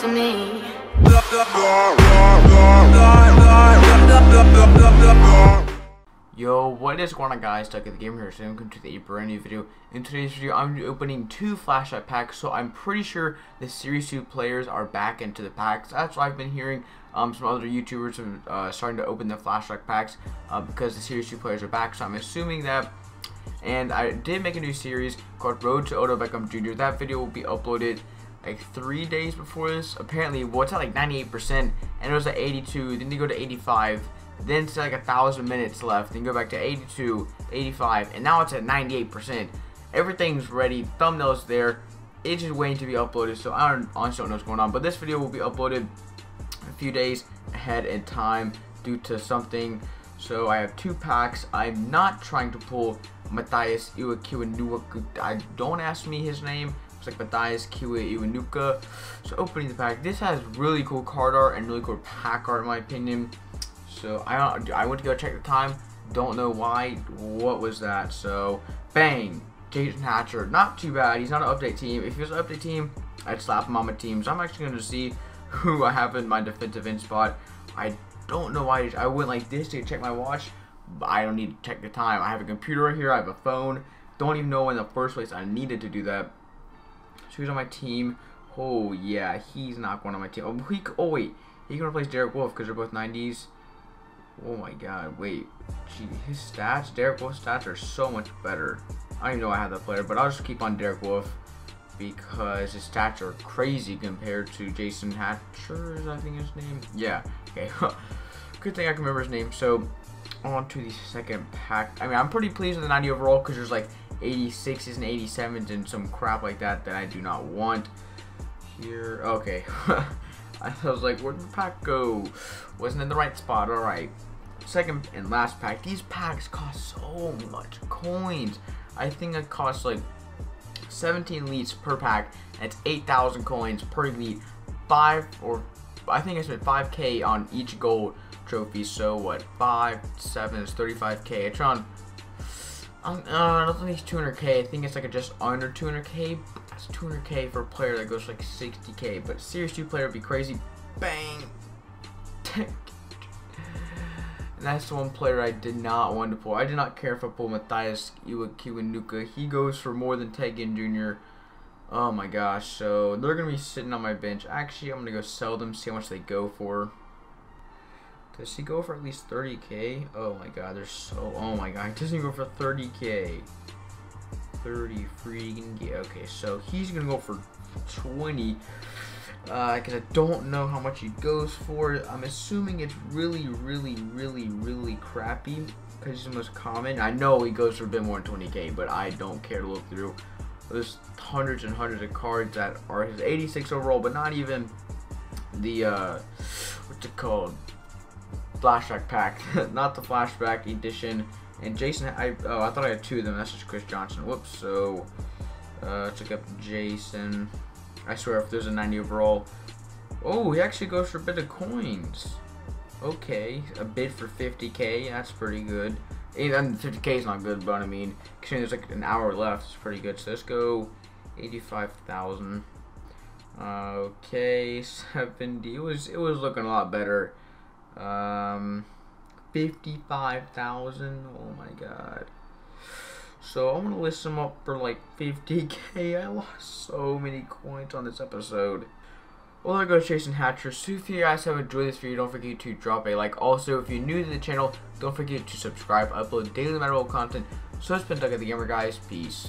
to me. Yo, what is going on guys, at the Gamer here, so welcome to the brand new video. In today's video, I'm opening two flashback packs, so I'm pretty sure the Series 2 players are back into the packs. That's what I've been hearing. Um, some other YouTubers are uh, starting to open the flashback packs uh, because the Series 2 players are back, so I'm assuming that. And I did make a new series called Road to Odell Beckham Jr. That video will be uploaded like three days before this. Apparently, well, it's at like 98%, and it was at 82, then they go to 85, then it's like a thousand minutes left, then go back to 82, 85, and now it's at 98%. Everything's ready, thumbnails there. It's just waiting to be uploaded, so I don't, honestly don't know what's going on. But this video will be uploaded a few days ahead in time due to something. So I have two packs. I'm not trying to pull Matthias Iwakiwanuka. I don't ask me his name. It's like Matthias Kiwa Iwanuka. So opening the pack. This has really cool card art and really cool pack art in my opinion. So I I went to go check the time. Don't know why. What was that? So bang. Jason Hatcher. Not too bad. He's not an update team. If he was an update team, I'd slap him on my team. So I'm actually going to see who I have in my defensive end spot. I don't know why I went like this to check my watch. But I don't need to check the time. I have a computer right here. I have a phone. Don't even know in the first place I needed to do that. So who's on my team? Oh yeah, he's not going on my team. Oh, he, oh wait, he can replace Derek Wolfe because they're both 90s. Oh my god, wait. Gee, his stats, Derek Wolfe's stats are so much better. I don't even know I have that player, but I'll just keep on Derek Wolfe because his stats are crazy compared to Jason Hatcher, is I think his name? Yeah, okay. Good thing I can remember his name. So, on to the second pack. I mean, I'm pretty pleased with the 90 overall because there's like 86s and 87s and some crap like that that I do not want. Here, okay. I was like, where'd the pack go? Wasn't in the right spot, alright. Second and last pack. These packs cost so much coins. I think it costs like 17 elites per pack. It's 8,000 coins per elite. Five or I think I spent 5k on each gold trophy. So what? Five, seven is 35k. It's on. Um, uh, I don't think it's 200k. I think it's like a just under 200k. That's 200k for a player that goes like 60k. But Series 2 player would be crazy. Bang. and that's the one player I did not want to pull. I did not care if I pull Matthias Iwakiwanuka. He goes for more than Tegan Jr. Oh my gosh. So they're going to be sitting on my bench. Actually, I'm to go sell them, see how much they go for. Does he go for at least 30k? Oh my god, they're so... Oh my god, he doesn't go for 30k. 30 freaking k. Okay, so he's to go for 20 because uh, I don't know how much he goes for. I'm assuming it's really, really, really, really crappy because he's the most common. I know he goes for a bit more than 20k, but I don't care to look through. There's hundreds and hundreds of cards that are his 86 overall, but not even the, uh, what's it called? Flashback pack, not the flashback edition. And Jason, I oh I thought I had two of them. That's just Chris Johnson. Whoops. So uh, took up Jason. I swear, if there's a 90 overall, oh, he actually goes for a bit of coins. Okay, a bid for 50k. That's pretty good. And 50k is not good, but I mean, considering there's like an hour left, it's pretty good. So let's go 85,000. Okay, 70. It was it was looking a lot better. Um, 55,000. Oh my god. So I'm gonna list them up for like 50k. I lost so many coins on this episode. Well, there goes Jason Hatcher. So if you guys have enjoyed this video, don't forget to drop a like. Also, if you're new to the channel, don't forget to subscribe. I upload daily Madden content. So it's been Doug at the Gamer, guys. Peace.